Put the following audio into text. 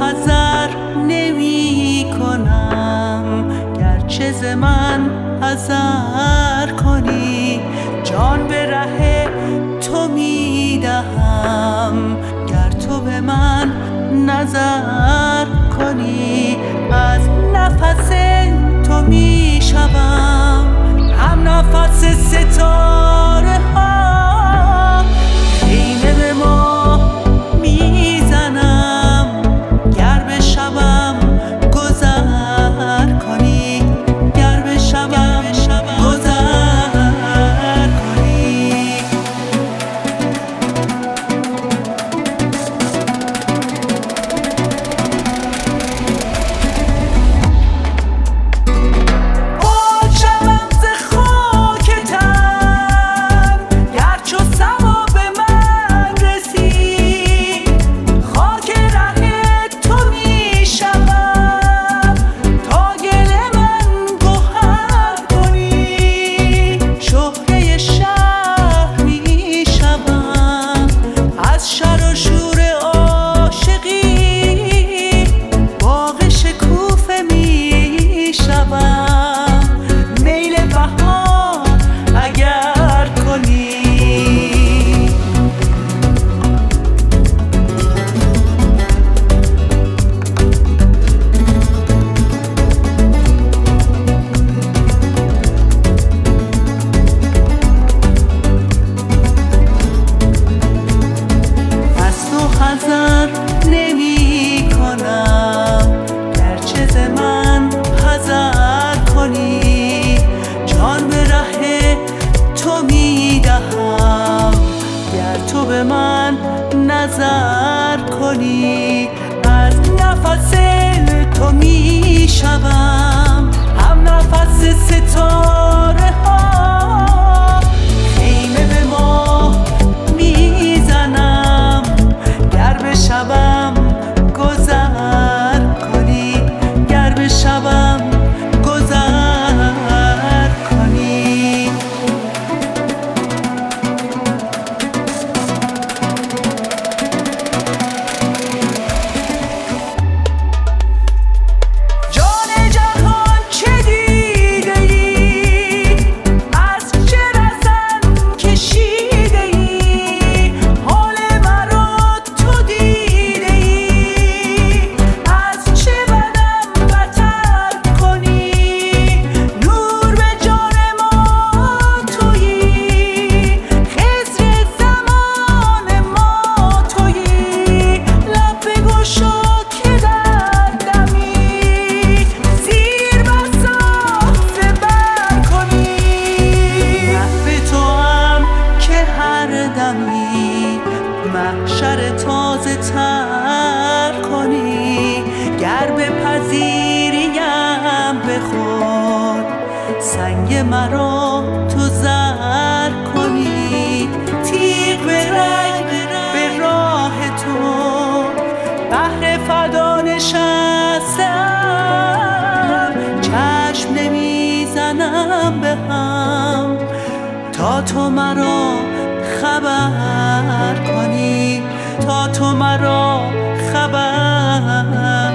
حذر نمی کنم گرچه ز من حذر کنی. جان به راه تو می دهم گر تو به من نظر کنی از نفس تو می شوم هم نفس ستاره نظر کنی. از نفس تو می‌شوم. هم نفس ستاره سنگ مرا تو زر کنی. تیغ به رنگ به راه تو. بحر فدا نشستم. چشم نمی‌زنم به هم. تا تو مرا خبر کنی. تا تو مرا خبر